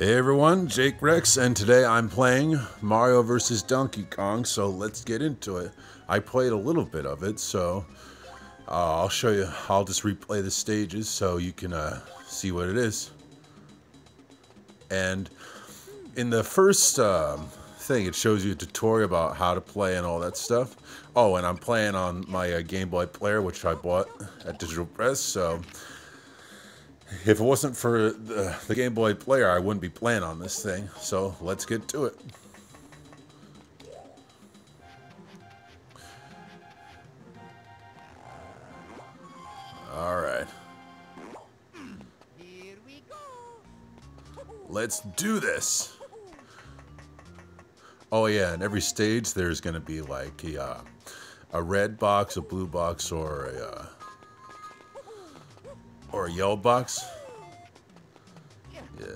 Hey everyone, Jake Rex, and today I'm playing Mario vs. Donkey Kong, so let's get into it. I played a little bit of it, so uh, I'll show you, I'll just replay the stages so you can uh, see what it is. And in the first um, thing, it shows you a tutorial about how to play and all that stuff. Oh, and I'm playing on my uh, Game Boy player, which I bought at Digital Press, so if it wasn't for the, the, Game Boy player, I wouldn't be playing on this thing. So let's get to it. Alright. Let's do this. Oh yeah, in every stage there's to be like a, uh, a red box, a blue box, or a... Uh, or a yellow box? Yeah.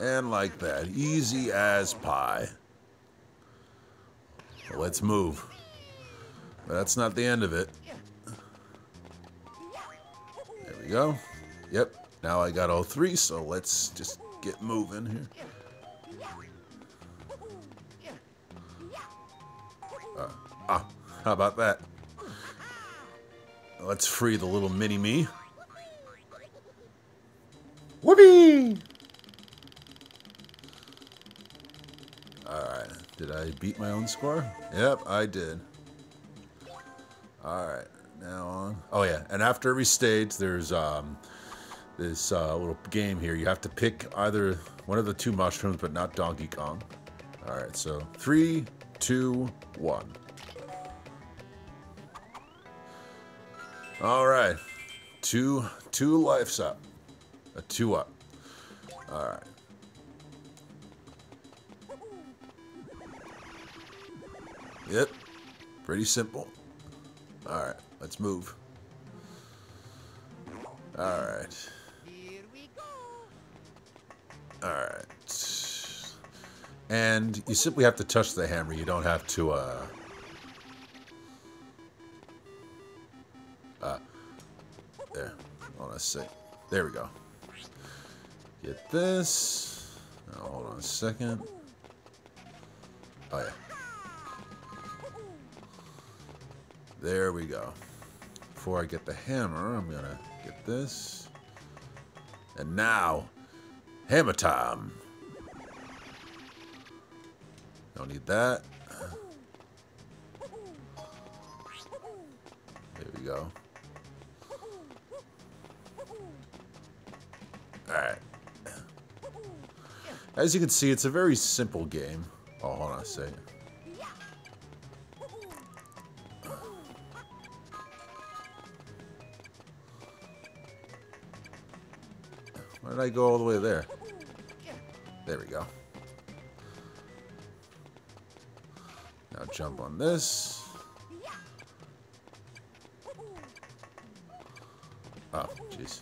And like that. Easy as pie. Well, let's move. But that's not the end of it. There we go. Yep. Now I got all three, so let's just get moving here. Uh, ah, how about that? Let's free the little mini-me. Whoopee! Alright, did I beat my own score? Yep, I did. Alright, now on. Oh yeah, and after every stage, there's um, this uh, little game here. You have to pick either one of the two mushrooms, but not Donkey Kong. Alright, so three, two, one. All right. Two two lives up. A two up. All right. Yep. Pretty simple. All right. Let's move. All right. All right. And you simply have to touch the hammer. You don't have to uh There we go. Get this. Now, hold on a second. Oh, yeah. There we go. Before I get the hammer, I'm going to get this. And now, hammer time. Don't need that. There we go. Alright. As you can see, it's a very simple game. Oh, hold on a second. Why did I go all the way there? There we go. Now jump on this. Jeez.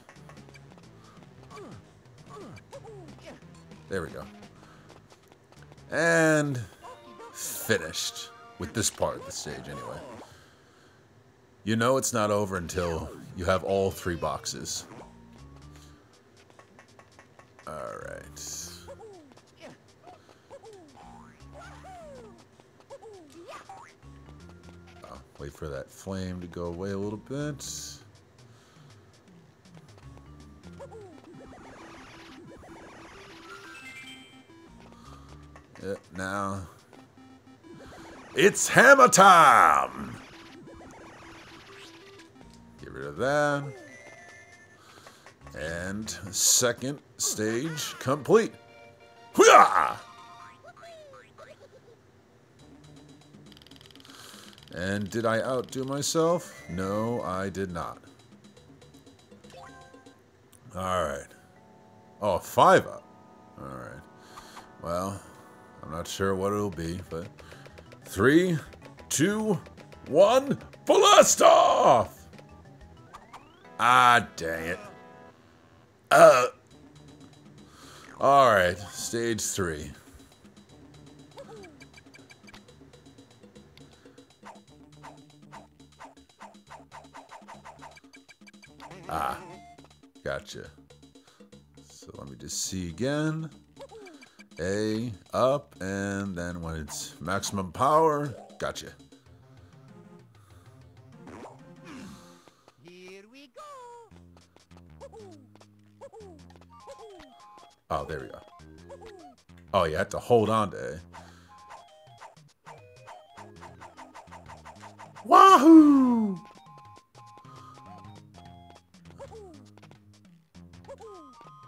There we go. And finished with this part of the stage anyway. You know it's not over until you have all three boxes. Alright. Wait for that flame to go away a little bit. Now. It's hammer time! Get rid of that. And second stage complete. And did I outdo myself? No, I did not. Alright. Oh, five up. Alright. Well, not sure what it'll be, but three, two, one, blast off! Ah, dang it. Uh. All right, stage three. Ah, gotcha. So let me just see again. A, up, and then when it's maximum power, gotcha. Here we go. Oh, there we go. Oh, you have to hold on to A. Wahoo!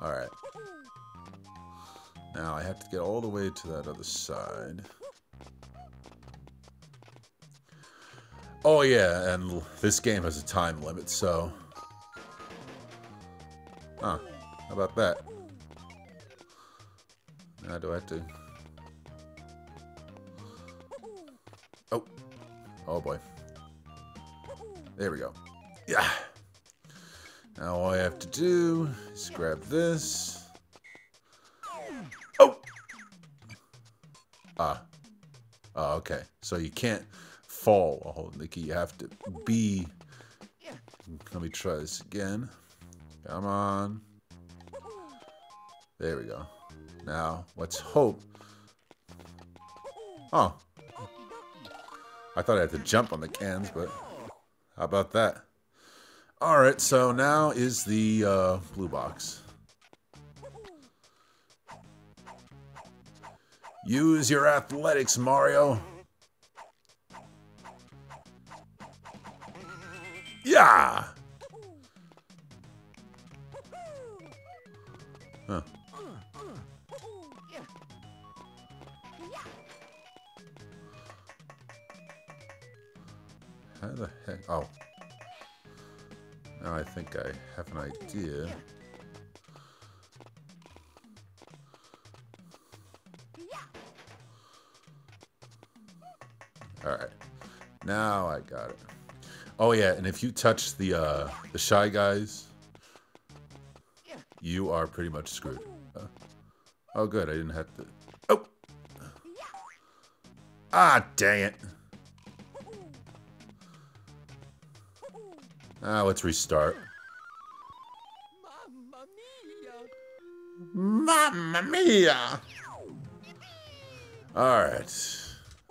Alright. Now I have to get all the way to that other side. Oh yeah, and this game has a time limit, so... Huh. How about that? Now do I have to... Oh. Oh boy. There we go. Yeah. Now all I have to do is grab this. Okay. So you can't fall holding the key. You have to be... Let me try this again. Come on. There we go. Now, let's hope. Oh. I thought I had to jump on the cans, but how about that? Alright, so now is the uh, blue box. Use your athletics, Mario. Huh. How the heck? Oh. Now I think I have an idea. Alright. Now I got it. Oh yeah, and if you touch the uh, the shy guys, you are pretty much screwed. Uh, oh good, I didn't have to... Oh! Ah, dang it. Ah, let's restart. Mamma mia. Mamma mia! Alright.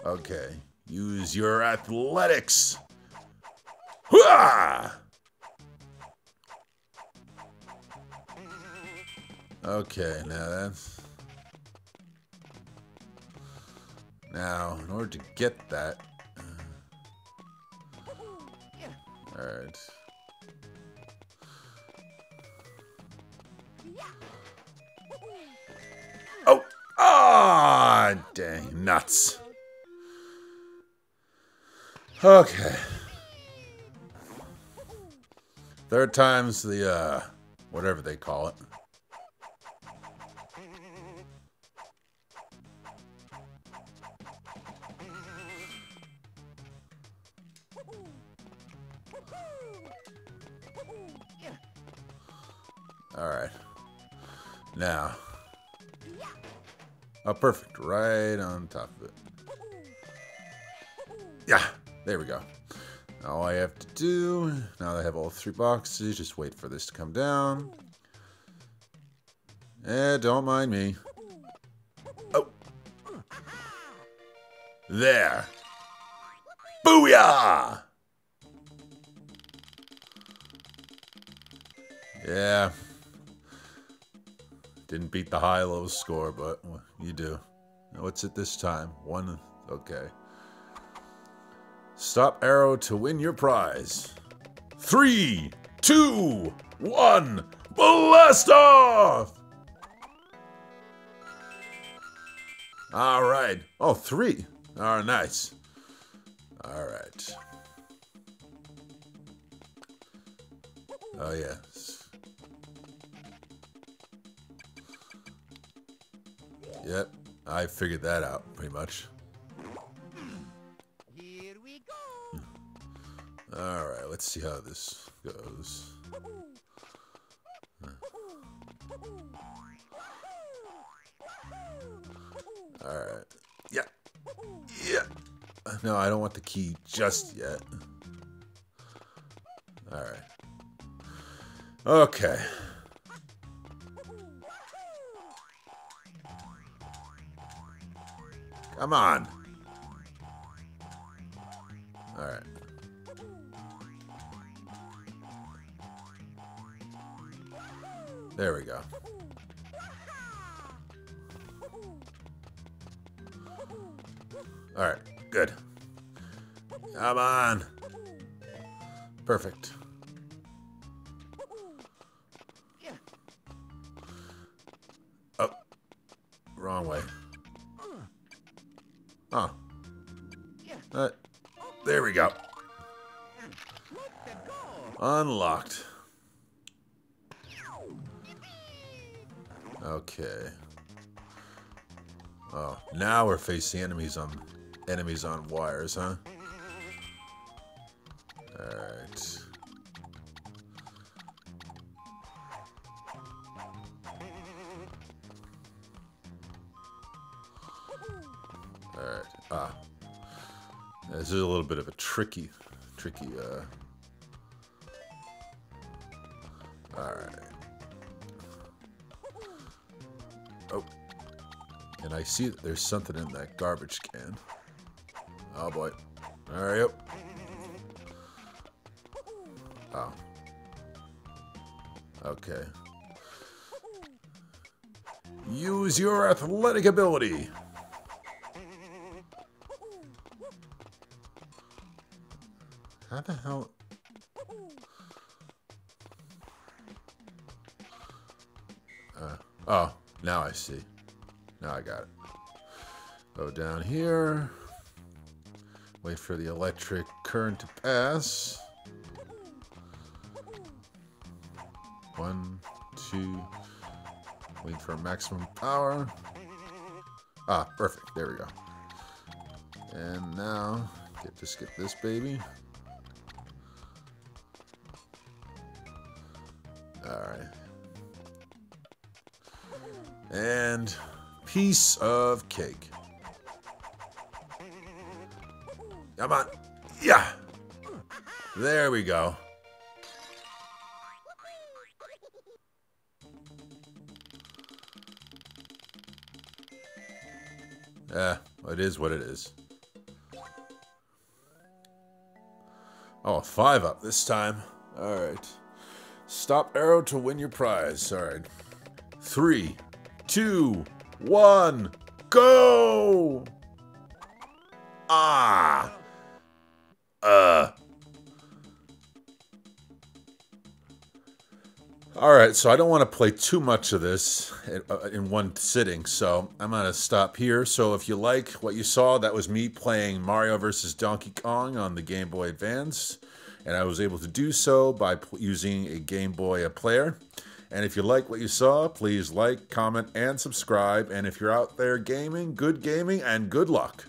Okay. Use your athletics. Okay, now that's... Now, in order to get that... Alright. Oh! Ah, dang, nuts. Okay. Third time's the, uh, whatever they call it. Alright. Now. Oh, perfect. Right on top of it. Yeah, there we go. All I have to do, now that I have all three boxes, just wait for this to come down. Eh, don't mind me. Oh. There. Booyah! Yeah. Didn't beat the high-low score, but you do. Now what's it this time? One. Okay. Stop arrow to win your prize. Three, two, one, blast off! All right. Oh, three. All right, nice. All right. Oh, yes. Yep, I figured that out pretty much. All right, let's see how this goes. All right. Yeah. Yeah. No, I don't want the key just yet. All right. Okay. Come on. All right. There we go. All right, good. Come on. Perfect. Oh, wrong way. Oh. Uh, there we go. Unlocked. Okay. Oh, now we're facing enemies on enemies on wires, huh? Alright. Alright. Ah. This is a little bit of a tricky, tricky, uh... Alright. And I see that there's something in that garbage can. Oh boy. Alright, yep. Oh. Okay. Use your athletic ability. How the hell? Uh, oh, now I see. Now I got it. Go down here. Wait for the electric current to pass. One, two. Wait for maximum power. Ah, perfect. There we go. And now, get to skip this baby. Alright. And piece of cake. Come on. Yeah. There we go. Yeah, it is what it is. Oh, five up this time. Alright. Stop arrow to win your prize. Alright. Three, two, one, go! Ah! Uh. Alright, so I don't want to play too much of this uh, in one sitting, so I'm going to stop here. So if you like what you saw, that was me playing Mario vs. Donkey Kong on the Game Boy Advance. And I was able to do so by using a Game Boy player. And if you like what you saw, please like, comment, and subscribe. And if you're out there gaming, good gaming and good luck.